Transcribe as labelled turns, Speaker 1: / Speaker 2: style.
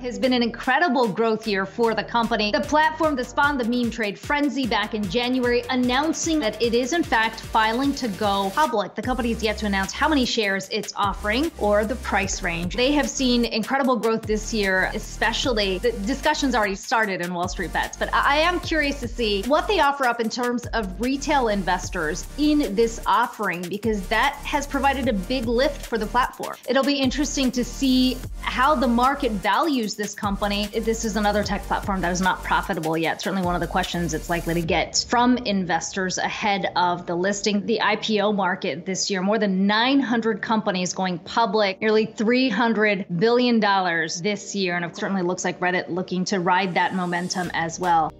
Speaker 1: has been an incredible growth year for the company. The platform that spawned the meme trade frenzy back in January announcing that it is in fact filing to go public. The company is yet to announce how many shares it's offering or the price range. They have seen incredible growth this year, especially the discussions already started in Wall Street Bets, but I am curious to see what they offer up in terms of retail investors in this offering because that has provided a big lift for the platform. It'll be interesting to see how the market values this company. This is another tech platform that is not profitable yet. Certainly one of the questions it's likely to get from investors ahead of the listing. The IPO market this year, more than 900 companies going public, nearly $300 billion this year. And it certainly looks like Reddit looking to ride that momentum as well.